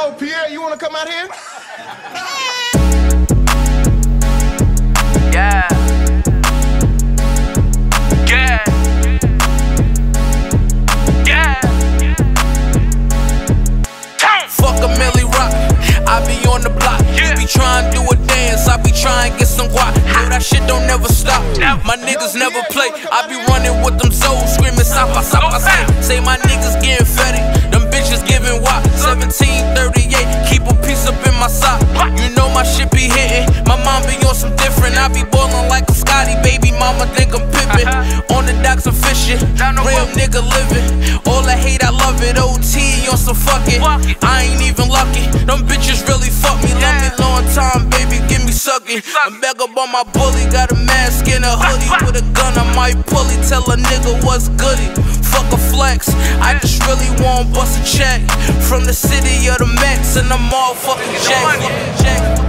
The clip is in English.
Yo, Pierre, you wanna come out here? Yeah. Yeah. Yeah. Fuck a Millie Rock, I be on the block. You be trying to do a dance, I be trying to get some guap. Know that shit don't never stop. My niggas never play. I be running with them souls, screaming sapa sapa say. Say my niggas getting fetty, my shit be hitting. My mom be on some different. I be ballin' like a Scotty, baby mama think I'm pippin'. On the docks I'm fishing, real nigga living. All the hate, I love it. OT on some fucking. I ain't even lucky. Them bitches really fuck me. Love me long time, baby. Give me sucking. I'm back up on my bully. Got a mask and a hoodie. With a gun, I might pull it. Tell a nigga what's goody. Fuck a flex. I just really want bust a check. From the city of the Mets and the motherfucking Jack.